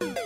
you.